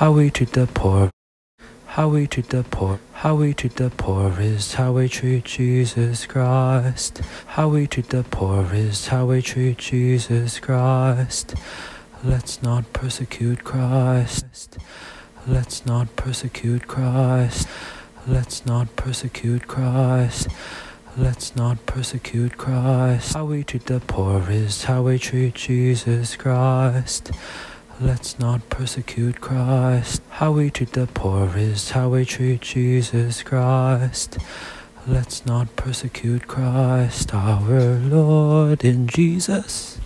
How we treat the poor. How we treat the poor. How we treat the poor is how we treat Jesus Christ. How we treat the poor is how we treat Jesus Christ. Let's not persecute Christ. Let's not persecute Christ. Let's not persecute Christ. Let's not persecute Christ. How we treat the poor is how we treat Jesus Christ. Let's not persecute Christ. How we treat the poor is how we treat Jesus Christ. Let's not persecute Christ, our Lord in Jesus.